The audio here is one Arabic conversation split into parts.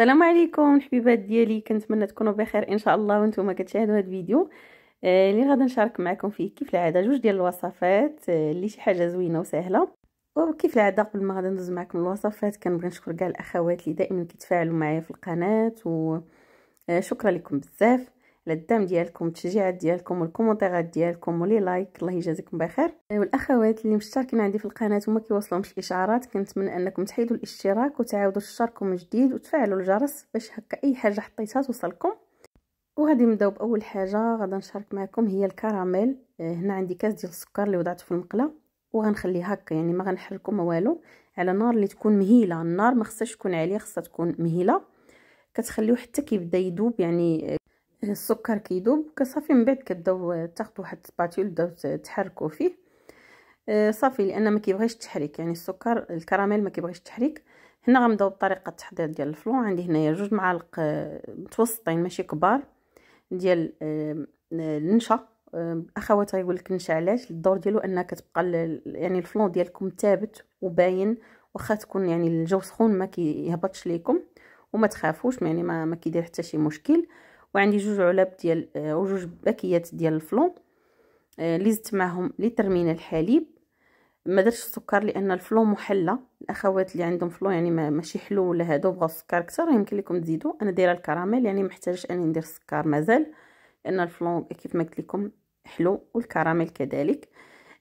السلام عليكم الحبيبات ديالي كنتمنى تكونوا بخير إن شاء الله وأنتم كتشاهدوا هذا الفيديو. آه، اللي غادا نشارك معكم فيه كيف العادة جوج ديال الوصفات آه، اللي شي حاجة زوينة وسهلة. وكيف العادة قبل ما غادا ندوز معكم الوصفات كنبغي نشكر كاع الأخوات اللي دائما كيتفاعلوا معايا في القناة وشكرا آه، لكم بزاف. على الدعم ديالكم التشجيعات ديالكم والكومونتيرات ديالكم و les likes. الله يجازيكم بخير. والأخوات اللي مشتركين عندي في القناة وما كيوصلهمش الاشعارات كنتمنى أنكم تحيدوا الاشتراك وتعاودوا تشتركوا من جديد وتفعلوا الجرس باش هكا أي حاجة حطيتها توصلكم. وغادي نبداو بأول حاجة غادا نشارك معكم هي الكراميل. آه، هنا عندي كاس ديال السكر اللي وضعته في المقلة وغنخليه هكا يعني ما غنحركو ما والو. على نار اللي تكون مهيلة. النار ما خصهاش تكون عالية خصها تكون مهيلة. كتخليوه حتى كيبدا يذوب يعني السكر كيذوب. كصافي من بعد كتبداو تاخذوا واحد السباتيول تبداو تحركوا فيه. آه، صافي لأن ما كيبغيش التحريك يعني السكر الكراميل ما كيبغيش التحريك هنا غنبدأو بطريقة التحضير ديال الفلون عندي هنايا جوج معالق آه، متوسطين ماشي كبار ديال آه، النشا. اخوات غيقول لك النشا علاش؟ الدور ديالو أنها كتبقى يعني الفلون ديالكم ثابت وباين واخا تكون يعني الجو سخون ما كيهبطش ليكم وما تخافوش يعني ما ما كيدير حتى شي مشكل. وعندي جوج علب ديال آه، أو جوج باكيات ديال الفلون آه، اللي زدت معاهم لتر من الحليب ما درتش السكر لأن الفلون محلى. الأخوات اللي عندهم فلون يعني ماشي حلو ولا هادو بغاو السكر أكثر يمكن لكم تزيدوا. أنا دايرة الكراميل يعني ما احتاجش أني ندير السكر مازال لأن الفلون كيف ما قلت لكم حلو والكراميل كذلك.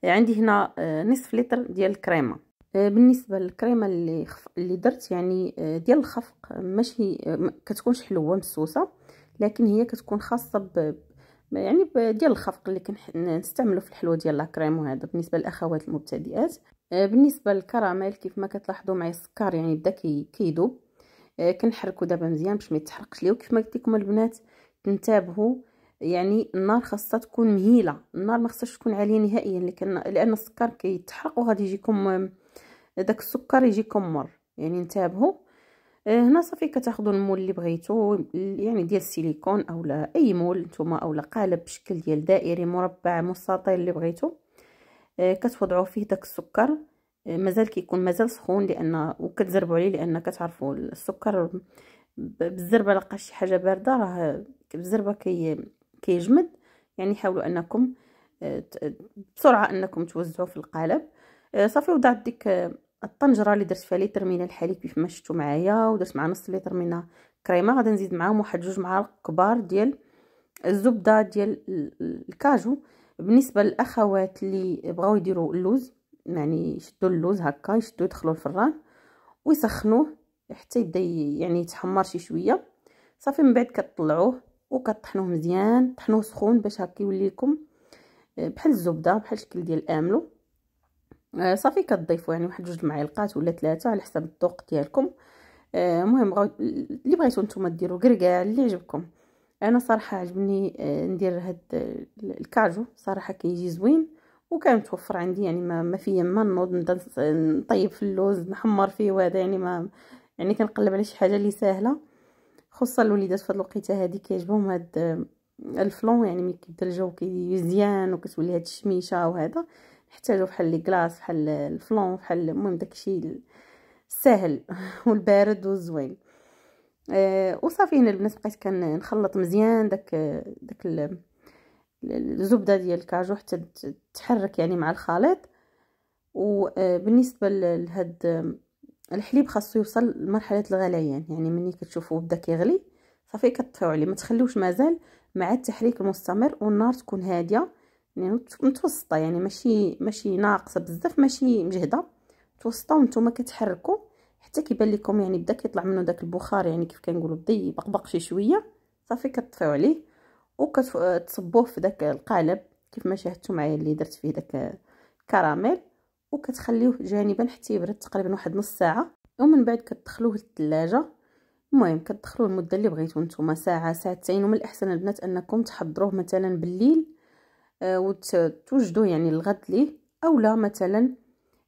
آه، عندي هنا نصف لتر ديال الكريمة. بالنسبة للكريمة اللي خف... اللي درت يعني ديال الخفق ماشي كتكونش حلوة مسوسه لكن هي كتكون خاصة ب يعني ديال الخفق اللي كنستعملو في الحلوه ديال لاكريم وهذا بالنسبة للأخوات المبتدئات. آه، بالنسبة للكراميل كيف ما كتلاحظوا معايا السكر يعني بدا كيذوب آه، كنحركو دابا مزيان باش ما يتحرقش ليه وكيف ما قلت لكم البنات تنتبهوا يعني النار خاصها تكون مهيلة. النار ما خصهاش تكون عالية نهائيا لكن لأن السكر كيتحرق وغادي يجيكم داك السكر يجيكم مر. يعني انتبهوا آه، هنا صافي كتاخذوا المول اللي بغيتو يعني ديال السيليكون اولا أي مول نتوما اولا قالب بشكل ديال دائري مربع مستطيل اللي بغيتو. آه، كتوضعوا فيه داك السكر. آه، مازال كيكون مازال سخون لأن وكتزربوا عليه لأن كتعرفوا السكر بالزربة لقى شي حاجة باردة راه بالزربة كي كيجمد. يعني حاولوا أنكم بسرعة أنكم توزعوا في القالب. صافي وضعت ديك الطنجرة اللي درت فيها لتر من الحليب كيف ما شفتوا معايا ودرت مع نص لتر من كريمة. غادي نزيد معاهم واحد جوج معالق كبار ديال الزبدة ديال الكاجو. بالنسبة للأخوات اللي بغاو يديروا اللوز يعني يشدوا اللوز هكا يشدوا يدخلوا الفران ويسخنوه حتى يبدأ يعني يتحمر شي شوية. صافي من بعد كتطلعوه وكطحنوه مزيان طحنوه سخون باش هكا يولي لكم بحال الزبدة بحال الشكل ديال الأملو. آه، صافي كتضيفوا يعني واحد جوج معلقات ولا ثلاثة على حسب الذوق ديالكم. آه، المهم بغاو اللي بغيتو نتوما ديروا كركاع اللي عجبكم. أنا صراحة عجبني آه، ندير هاد الكاجو. صراحة كيجي زوين وكان متوفر عندي يعني ما, ما فيا ما نوض نبدا نطيب في اللوز نحمر فيه وهذا يعني ما يعني كنقلب على شي حاجة اللي سهله خصوصا الوليدات في هاد الوقيتة هادي كيعجبهم هاد الفلون يعني ملي كيبدا الجو كيزيان وكتولي هاد الشميشة وهذا. نحتاجو بحال لي كلاص بحال الفلون بحال المهم داكشي الساهل والبارد والزوين. أه وصافي هنا البنات بقيت كنخلط مزيان داك داك الزبدة ديال الكاجو حتى تحرك يعني مع الخليط. وبالنسبه لهاد الحليب خاصو يوصل لمرحلة الغليان. يعني ملي كتشوفوه بدا كيغلي صافي كطفيو عليه. ما تخليوش مازال مع التحريك المستمر والنار تكون هادية. يعني متوسطة يعني ماشي ماشي ناقصة بزاف ماشي مجهدة. متوسطة وأنتم كتحركوا حتى كيبان لكم يعني بدا كيطلع منه داك البخار يعني كيف كنقولوا بدا يبقبق شي شوية صافي كتطفيو عليه. وكتصبوه في داك القالب كيف ما شاهدتوا معايا اللي درت فيه داك الكراميل. وكتخليوه جانبا حتى يبرد تقريبا واحد نص ساعة. ومن بعد كتدخلوه للثلاجه المهم كتدخلوه المده اللي بغيتو نتوما ساعة ساعتين. ومن الأحسن البنات أنكم تحضروه مثلا بالليل. وتوجدوا يعني الغد ليه؟ اولا مثلا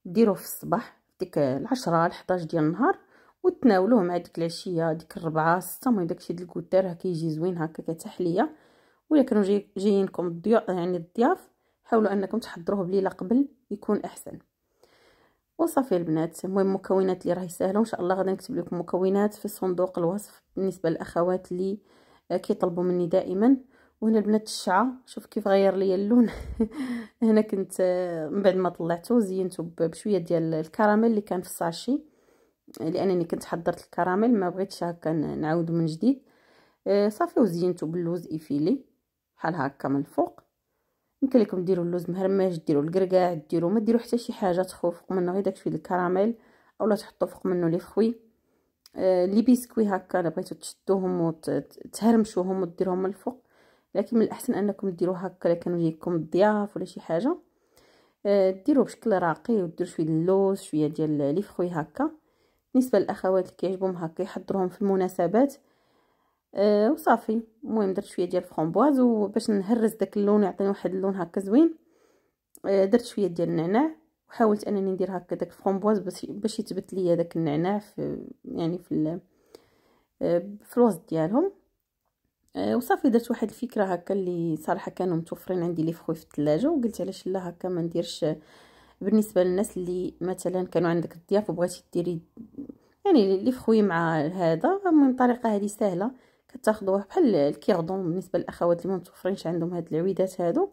ديروه في الصباح ديك العشرة الحداش ديال النهار وتناولوه مع ديك العشية ديك الربعة ستة المهم داكشي ديال الكوتار راه كيجي زوين هكا كتحلية. ولا كانوا جاي جايينكم الضياف يعني الضياف حاولوا أنكم تحضروه بليلة قبل يكون أحسن. وصافي البنات المهم مكونات اللي راهي سهلة وإن شاء الله غادي نكتب لكم مكونات في صندوق الوصف بالنسبة للأخوات اللي كيطلبوا مني دائما. وهنا البنات الشعه شوف كيف غير لي اللون. هنا كنت من بعد ما طلعته زينته بشوية ديال الكراميل اللي كان في ال sachet. لأنني كنت حضرت الكراميل ما بغيتش هكا نعاودو من جديد. آه، صافي وزينته باللوز effilé بحال هكا من الفوق. يمكن لكم ديروا اللوز مهرمش ديروا الكركاع ديروا ما ديروا حتى شي حاجة تخو فوق منه غير داكشي الكراميل اولا تحطوا فوق منه لي فخوي آه les biscuits هكا إلا بغيتو تشدوهم وتهرمشوهم وديروهم من الفوق. لكن من الأحسن أنكم ديروا هكا إلا كانوا يجيكم الضياف ولا شي حاجة. آه ديروه بشكل راقي وديروا شوية اللوز شوية ديال لي فخوي هكا. بالنسبة للأخوات اللي كيعجبهم هكا يحضروهم في المناسبات. أه وصافي. المهم درت شوية ديال الفرامبواز وباش نهرس داك اللون يعطيني واحد اللون هكا زوين. أه درت شوية ديال النعناع. وحاولت أنني ندير هكا داك الفرامبواز باش يثبت ليا داك النعناع في يعني في أه في الوسط ديالهم. وصافي درت واحد الفكرة هكا اللي صراحة كانوا متوفرين عندي لي فخوي في الثلاجة وقلت علاش لا هكا ما نديرش بالنسبة للناس اللي مثلا كانوا عندك الضياف وبغيتي ديري يعني لي فخوي مع هذا المهم الطريقة هذه سهلة كتاخذوه بحال ال cure-dents بالنسبة للأخوات اللي ما متوفرينش عندهم هاد العويدات هادو.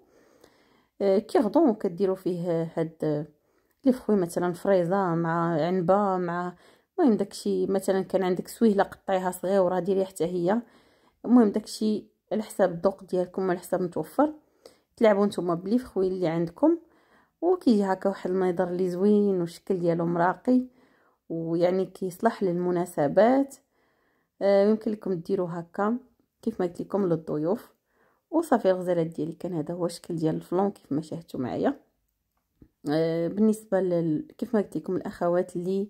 آه، كيردون وكديروا فيه هاد لي فخوي مثلا فريزة مع عنبة مع المهم داكشي مثلا كان عندك سويلة قطعيها صغيرة ديريها حتى هي. المهم داكشي على حساب الذوق ديالكم على حساب متوفر. تلعبوا نتوما بلي فخوي اللي عندكم. وكيجي هكا واحد المنظر اللي زوين والشكل ديالو مراقي. ويعني كيصلح للمناسبات. آه يمكن لكم ديروا هكا كيف ما قلت لكم للضيوف. وصافي الغزالات ديالي. كان هذا هو الشكل ديال الفلون كيف ما شاهدتوا معايا. آه بالنسبة لل... كيف ما قلت لكم الأخوات اللي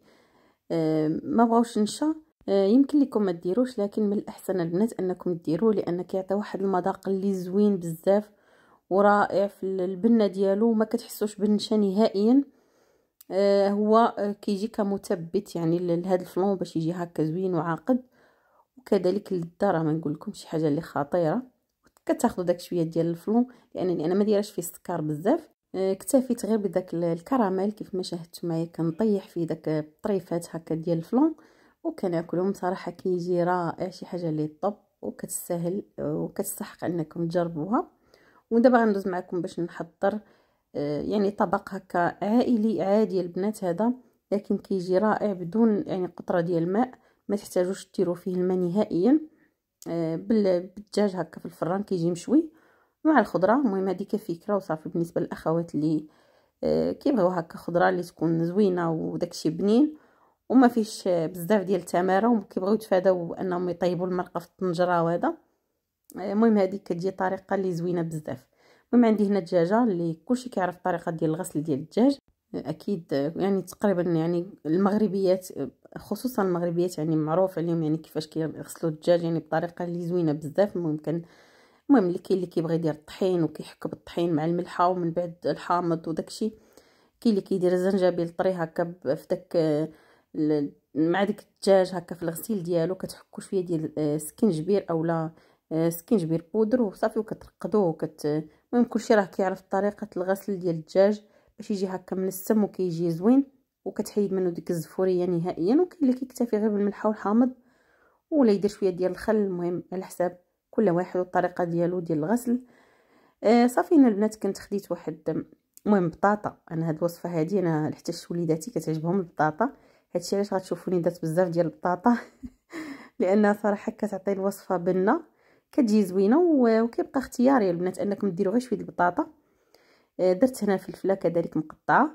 آه ما بغاوش نشا يمكن لكم ما ديروش لكن من الأحسن البنات أنكم ديروه لأن كيعطي واحد المذاق اللي زوين بزاف ورائع في البنه ديالو ما كتحسوش بالنشا نهائيا. آه هو كيجي كمثبت يعني لهذا الفلون باش يجي هكا زوين وعاقد. وكذلك اللذة ما نقول لكم شي حاجة اللي خطيرة. كتاخذوا داك شوية ديال ال flan لأنني أنا ما دايرش فيه السكر بزاف. آه، اكتفيت غير بداك الكراميل كيف ما شاهدتوا معايا كنطيح فيه داك الطريفات هكا ديال ال flan. وكناكلهم صراحة كيجي رائع شي حاجة اللي top وكتستاهل وكتستحق إنكم تجربوها. ودابا غندوز معكم باش نحضر آه، يعني طبق هكا عائلي عادي البنات هذا لكن كيجي رائع بدون يعني قطرة ديال الماء ما تحتاجوش ديروا فيه الماء نهائيا. آه، بالدجاج هكا في الفران كيجي مشوي. مع الخضرة المهم هذه كفكره وصافي بالنسبة للأخوات اللي آه، كيبغيو هكا خضرة اللي تكون زوينة وداكشي بنين. وما فيش بزاف ديال التمارة وكيبغيو يتفاداو أنهم يطيبوا المرقه في الطنجرة وهذا. المهم هذه كتجي طريقة اللي زوينة بزاف. المهم عندي هنا دجاجه اللي كلشي كيعرف الطريقة ديال الغسل ديال الدجاج. أكيد يعني تقريبا يعني المغربيات خصوصا المغربيات يعني معروف عليهم يعني كيفاش كيغسلوا الدجاج يعني بطريقة اللي زوينة بزاف. المهم كان المهم اللي كاين اللي كيبغي يدير الطحين وكيحك بالطحين مع الملحة ومن بعد الحامض وداكشي كاين اللي كيدير الزنجبيل طري هكا في داك مع ديك الدجاج هكا في الغسيل ديالو كتحكوا شوية ديال آه، سكينجبير اولا آه، سكينجبير بودر وصافي وكترقدوه وكت المهم كلشي راه كيعرف طريقة الغسل ديال الدجاج باش يجي هكا من السم وكيجي زوين وكتحيد منه ديك الزفورية نهائيا وكاين اللي كيكتفي غير بالملح والحامض ولا يدير شوية ديال الخل المهم على حساب كل واحد والطريقة ديالو ديال الغسل. آه صافي أنا البنات كنت خديت واحد المهم بطاطا أنا هاد الوصفة هادي أنا حتى وليداتي كتعجبهم البطاطا. هادشي علاش غتشوفوني درت بزاف ديال البطاطا؟ لانها صراحة كتعطي الوصفة بنه كتجي زوينة وكيبقى اختياري البنات انكم ديروا غير شوية البطاطا. آه، درت هنا فلفله كذلك مقطعة.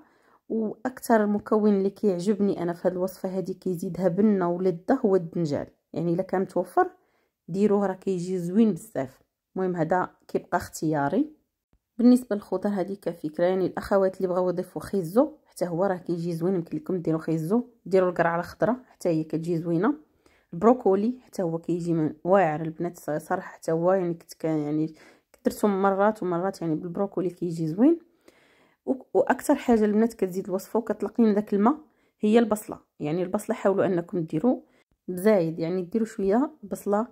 وأكثر مكون اللي كيعجبني أنا في هذه الوصفة هذه كيزيدها بنه ولذه هو الدنجال. يعني إلا كان متوفر ديروه راه كيجي زوين بزاف. المهم هذا كيبقى اختياري. بالنسبة للخضر هذه كفكرة يعني الأخوات اللي بغاو يضيفوا خيزو حتى هو راه كيجي زوين يمكن لكم ديروا خيزو ديروا القرعه الخضراء حتى هي كتجي زوينة. البروكولي حتى هو كيجي واعر البنات صراحة حتى هو يعني كنت يعني درتو مرات ومرات يعني بالبروكولي كيجي زوين. وأكثر حاجة البنات كتزيد الوصفة وكتلقين داك الماء هي البصلة. يعني البصلة حاولوا أنكم ديروا بزايد يعني ديروا شوية بصلة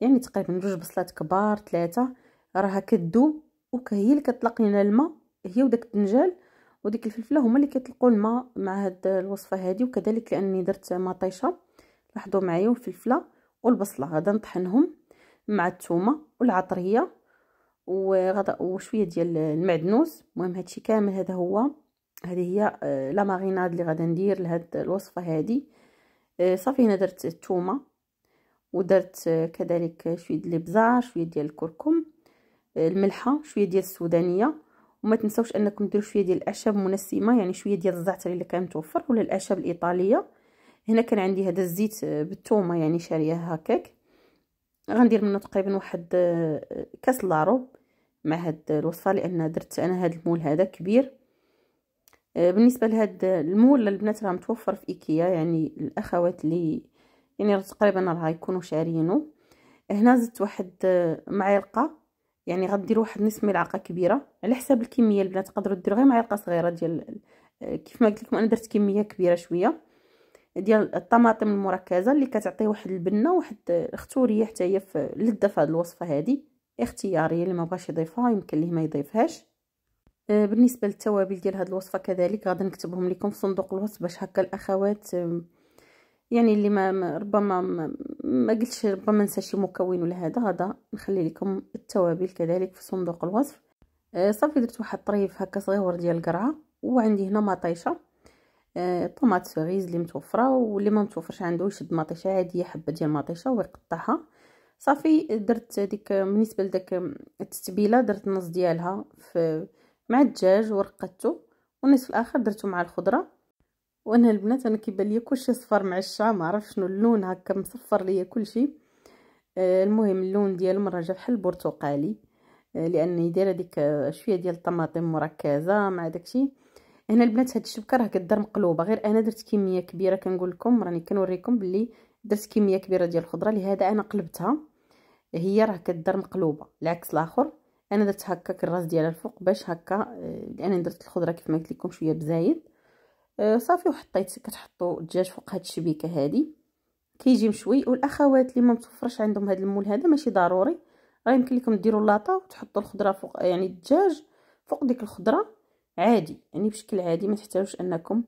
يعني تقريبا جوج بصلات كبار ثلاثة راها كدوب وهي اللي كتلقينا الماء هي وداك الدنجال وديك الفلفلة هما اللي كيطلقوا الماء مع هاد الوصفة هذه وكذلك لأني درت مطيشة. لاحظوا معايا والفلفلة والبصلة غادا نطحنهم مع الثومه والعطرية وغدا وشوية ديال المعدنوس. المهم هادشي كامل هذا هو. هذه هي آه، لا ماريناد اللي غادا ندير لهاد الوصفة هذه آه، صافي هنا درت الثومه ودرت آه، كذلك شوية ديال الابزار شوية ديال الكركم الملحة شوية ديال السودانية. وما تنسوش أنكم ديروا شوية ديال الأعشاب المنسمة يعني شوية ديال الزعتر اللي كان متوفر ولا الأعشاب الإيطالية. هنا كان عندي هذا الزيت بالثومة يعني شارية هكاك. غندير منه تقريبا واحد كاس لاروب مع هاد الوصفة لأن درت أنا هاد المول هذا كبير. آه، بالنسبة لهاد المول البنات راه متوفر في إيكيا يعني الأخوات اللي يعني تقريبا راه يكونوا شاريينه هنا زدت واحد آه، معلقة. يعني غديروا واحد نصف ملعقة كبيرة على حساب الكمية البنات تقدروا ديروا غير معلقه صغيرة ديال آه، كيف ما قلت لكم أنا درت كمية كبيرة شوية ديال الطماطم المركزة اللي كتعطي واحد البنة واحد اختوريه حتى هي في لذة في هذه الوصفة هذه اختياريه اللي ما بغاش يضيفها يمكن ليه ما يضيفهاش. آه، بالنسبة للتوابل ديال هذه الوصفة كذلك غادي نكتبهم لكم في صندوق الوصف باش هكا الأخوات يعني اللي ما ربما ما, ما قلتش ربما نسى شي مكون ولا هذا غادا نخلي لكم التوابل كذلك في صندوق الوصف. آه، صافي درت واحد طريف هكا صغير ديال القرعة وعندي هنا مطيشة. آه، tomates cerises اللي متوفرة واللي ما متوفرش عنده يشد مطيشة عادية حبة ديال المطيشه ويقطعها. صافي درت ديك بالنسبة لداك التتبيلة درت النص ديالها في مع الدجاج ورقدته والنصف الآخر درته مع الخضرة. وأنا البنات أنا كيبان ليا كلشي صفر مع الشا ما عرف شنو اللون هكا مصفر ليا كلشي. آه المهم اللون ديالو مرة جا بحال البرتقالي. آه لاني دايره ديك شوية ديال الطماطم مركزة مع داكشي. هنا البنات هاد الشبكة راه كدار مقلوبة. غير أنا درت كميه كبيرة كنقول لكم راني كنوريكم باللي درت كميه كبيرة ديال الخضرة. لهذا أنا قلبتها. هي راه كدار مقلوبة. العكس الآخر أنا درت هكاك الراس ديالها الفوق باش هكا آه، لأن درت الخضرة كيف ما قلت لكم شوية بزايد. آه، صافي وحطيت كتحطوا الدجاج فوق هاد الشبيكه هادي. كيجي مشوي والأخوات اللي ما متوفرش عندهم هاد المول هذا ماشي ضروري. راه يمكن لكم ديروا لاطه وتحطوا الخضرة فوق يعني الدجاج فوق ديك الخضرة عادي. يعني بشكل عادي ما تحتاجوش أنكم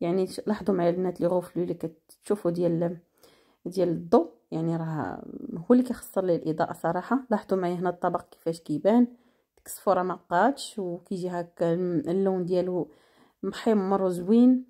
يعني لاحظوا معايا البنات اللي غوفلوا اللي كتشوفوا ديال ديال الضوء يعني راه هو اللي كيخسر ليه الإضاءة صراحة. لاحظوا معايا هنا الطبق كيفاش كيبان. ديك الصفورة ما بقاتش وكيجي هكا اللون ديالو محمر وزوين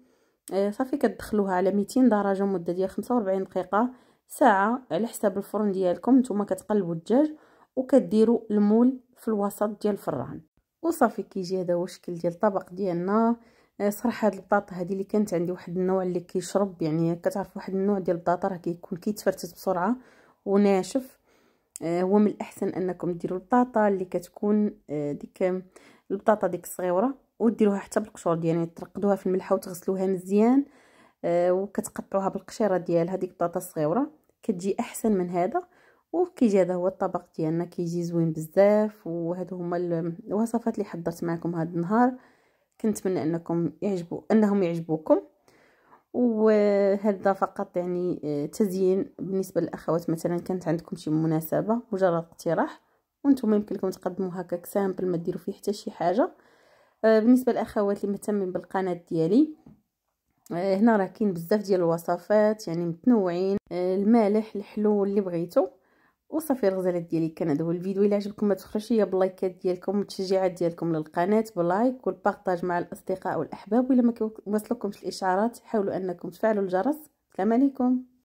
آه صافي كتدخلوها على 200 درجة مدة ديال 45 دقيقة ساعة على حساب الفرن ديالكم. نتوما كتقلبوا الدجاج وكديروا المول في الوسط ديال الفران. وصافي كيجي هذا هو الشكل ديال الطبق ديالنا. آه، صراحة هاد البطاطا هذه اللي كانت عندي واحد النوع اللي كيشرب يعني كتعرف واحد النوع ديال البطاطا راه كيكون كيتفرتت بسرعة وناشف. آه، هو من الأحسن أنكم ديروا البطاطا اللي كتكون ديك البطاطا ديك الصغيرة. وديروها حتى بالقشور ديال يعني ترقدوها في الملحة وتغسلوها مزيان وكتقطعوها بالقشيرة ديالها ديك البطاطا الصغيرة. كتجي أحسن من هذا وكيجي هذا هو الطبق ديالنا. كيجي زوين بزاف وهادو هما الوصفات اللي حضرت معكم هذا النهار. كنتمنى أنكم يعجبوا أنهم يعجبوكم. وهذا فقط يعني آه، تزيين بالنسبة للأخوات. مثلا كانت عندكم شي مناسبة مجرد اقتراح وأنتم يمكن لكم تقدموا هكاك simple ما ديروا فيه حتى شي حاجة. آه، بالنسبة للأخوات اللي مهتمين بالقناة ديالي آه، هنا راه كاين بزاف ديال الوصفات يعني متنوعين المالح الحلو اللي بغيتو. وصافي الغزالات ديالي كان هذا هو الفيديو. إلا عجبكم ما تبخلوش ليا باللايكات ديالكم والتشجيعات ديالكم للقناة ب like وال partage مع الأصدقاء والأحباب. ولا ما وصلكمش الإشعارات حاولوا أنكم تفعلوا الجرس. السلام عليكم.